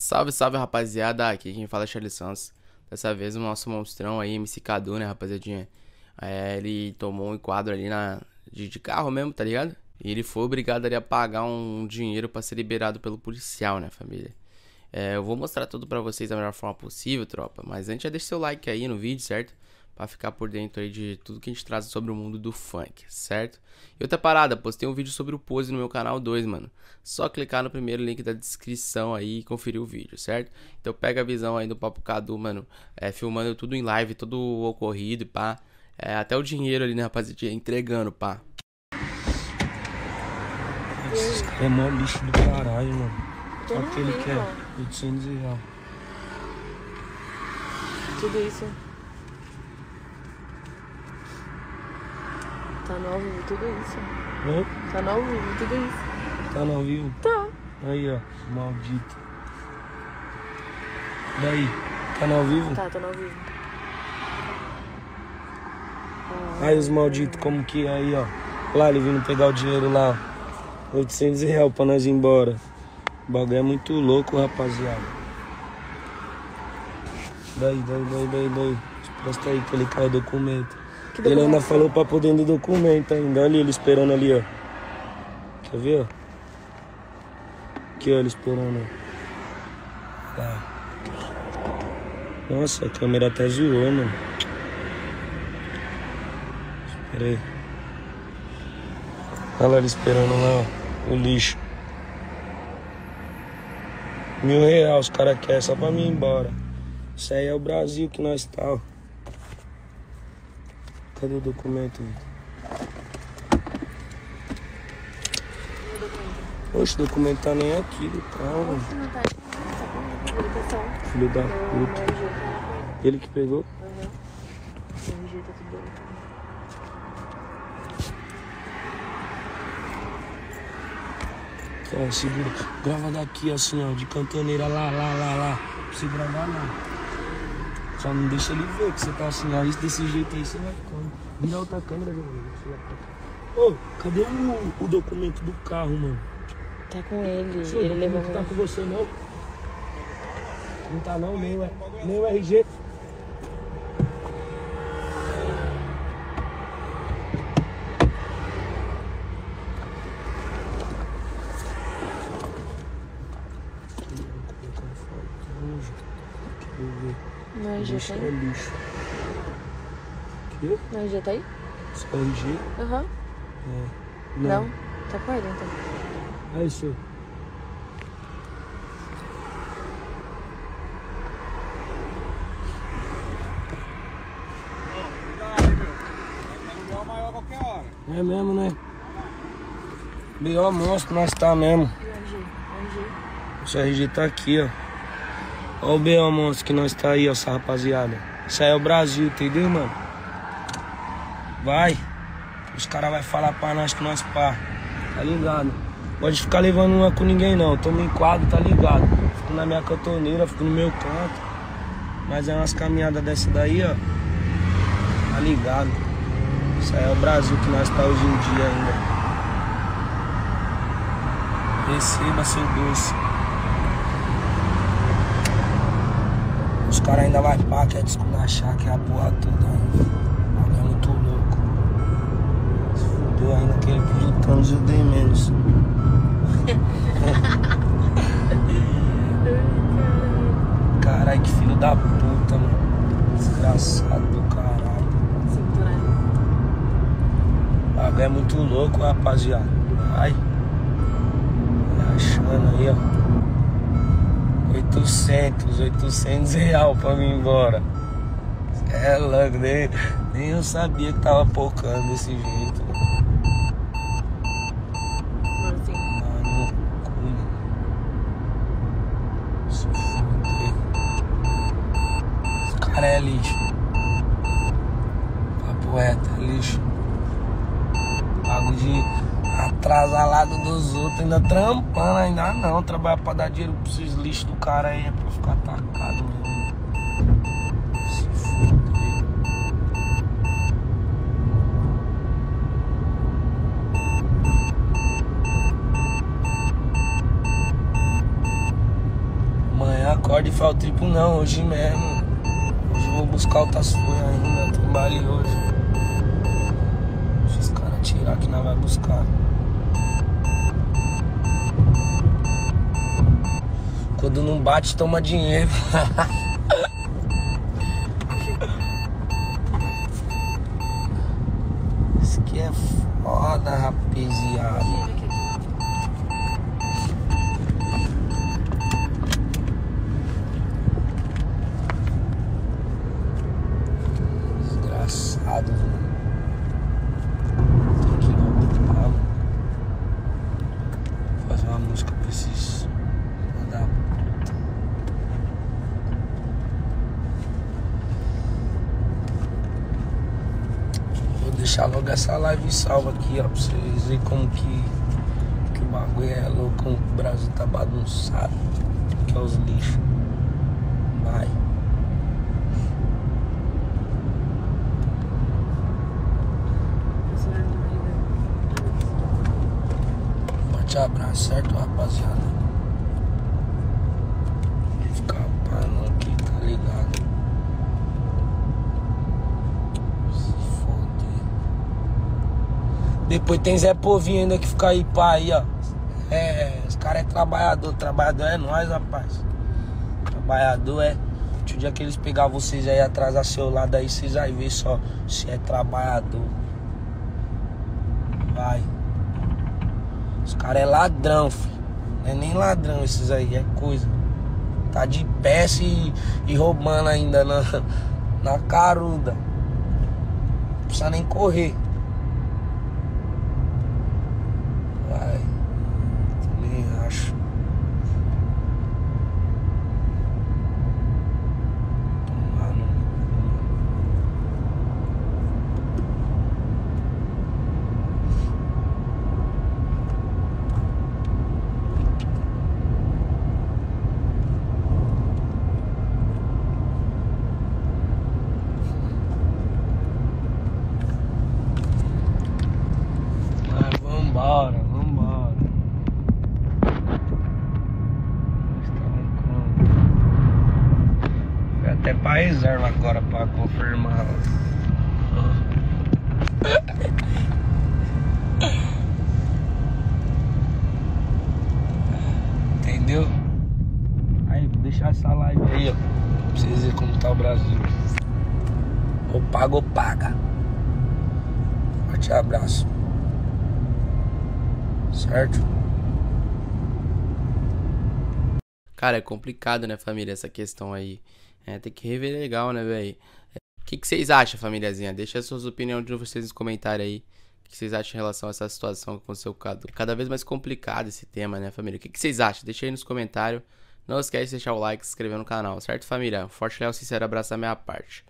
Salve, salve rapaziada, aqui quem fala é Charlie Santos. Dessa vez o nosso monstrão aí, MC Cadu, né, rapaziadinha? É, ele tomou um enquadro ali na, de, de, carro mesmo, tá ligado? E ele foi obrigado ali a pagar um dinheiro para ser liberado pelo policial, né, família? É, eu vou mostrar tudo pra vocês da melhor forma possível, tropa. Mas antes já deixa seu like aí no vídeo, certo? Pra ficar por dentro aí de tudo que a gente traz sobre o mundo do funk, certo? E outra parada, postei um vídeo sobre o pose no meu canal 2, mano. Só clicar no primeiro link da descrição aí e conferir o vídeo, certo? Então pega a visão aí do Papo Cadu, mano, é, filmando tudo em live, todo o ocorrido e pá. É, até o dinheiro ali, né, rapaziada, entregando, pá. É mó lixo do caralho, mano. Olha o que ele quer. 800 reais. Tudo isso. Tá no ao vivo, tudo isso. Hã? Tá no ao vivo, tudo isso. Tá no ao vivo? Tá. Aí, ó. Maldito. Daí. Tá no ao vivo? Tá, tá no ao vivo. Aí os malditos, como que é aí, ó. Lá ele vindo pegar o dinheiro lá. 800 reais pra nós ir embora. O bagulho é muito louco, rapaziada. Daí, daí, daí, daí, daí. Presta aí que ele caiu o documento. Ele ainda falou pra dentro do documento ainda. Olha ele esperando ali, ó. Quer ver, ó? Aqui, ó, ele esperando. Tá. Nossa, a câmera até zoou, mano. Espera aí. Olha lá ele esperando lá, ó. O lixo. Mil reais os caras querem só pra mim ir embora. Isso aí é o Brasil que nós tá, ó. Cadê o documento? Oxe, o documento tá nem aqui do carro, tá. Tá habilitação. Filho da Meu puta. Com Ele que pegou? Meu RG tá segura. Grava daqui assim, ó, de cantoneira lá, lá, lá, lá. Não precisa gravar não. Só não deixa ele ver que você tá assim. Isso desse jeito aí você vai ficando. Vira outra câmera, cá. Ô, cadê o, o documento do carro, mano? Tá com ele. Seu ele levou. tá com você não? Não tá não, nem o, nem o RG. Meu RG Lixo é lixo. Que? Meu RG tá aí? RG? Aham. É. Não. Tá com ele então. Aí, senhor. É mesmo, né? B.O. monstro, nós tá mesmo. O RG? O RG tá aqui, ó. Ó o monstro que nós tá aí, ó, essa rapaziada. Isso aí é o Brasil, entendeu, mano? Vai. Os caras vão falar pra nós que nós pá. Tá ligado? Pode ficar levando uma com ninguém não. Tamo em quadro, tá ligado? Fico na minha cantoneira, fico no meu canto. Mas é umas caminhadas dessa daí, ó. Tá ligado? Isso aí é o Brasil que nós tá hoje em dia ainda. Receba seu doce. Os caras ainda vai pá, quer desculachar, quer a porra toda ainda. Bagulho é muito louco. Se fudeu ainda aquele vídeo do Canos eu dei menos. Caralho, que filho da puta, mano. Desgraçado do caralho. Bagulho é muito louco, rapaziada. Ai. Achando aí, ó. 800, 800 real pra mim ir embora. É louco, nem, nem eu sabia que tava pocando desse jeito. Mano, assim. Mano. Se fuder. Esse cara é lixo. Papo reto, é lixo. Pago de atrasalado dos outros, ainda trampando, ainda não. Trabalhar pra dar dinheiro pra esses lixos do cara aí, é pra ficar atacado mesmo. Se fuder. acorda e fala, tipo, não, hoje mesmo. Hoje vou buscar outras folhas ainda, baile hoje. Deixa os caras tirar que nós vai buscar. Quando não bate, toma dinheiro. Isso aqui é foda, rapaziada. Desgraçado, mano. Tem que ir lá botar, mano. Fazer uma música pra esses. Mandar. Vou deixar logo essa live salva aqui, ó, pra vocês verem como que, que o bagulho é louco, como que o Brasil tá bagunçado. Que é os lixos. Vai. Forte abraço, certo, rapaziada? Depois tem Zé Povinho ainda que fica aí, pá, aí, ó. É, os caras é trabalhador, trabalhador é nós, rapaz. Trabalhador é. Um dia que eles pegar vocês aí atrás do seu lado aí, vocês aí ver só se é trabalhador. Vai. Os caras é ladrão, filho. Não é nem ladrão esses aí, é coisa. Tá de peça e, e roubando ainda na, na caruda. Não precisa nem correr. Vai. Também acho. Tomar no cu. Mas vambora, vambora. Nós estamos com. Fui até pra reserva agora pra confirmar. Entendeu? Aí, vou deixar essa live aí, ó. Pra vocês verem como tá o Brasil. Ou paga ou paga. Forte abraço. Certo? Cara, é complicado, né, família, essa questão aí. É, tem que rever legal, né, velho? O que, vocês acham, famíliazinha? Deixa as suas opiniões de vocês nos comentários aí. O que vocês acham em relação a essa situação com o Cadu? É cada vez mais complicado esse tema, né, família? O que, que vocês acham? Deixa aí nos comentários. Não esquece de deixar o like e se inscrever no canal, certo, família? Um forte, leal, sincero abraço da minha parte.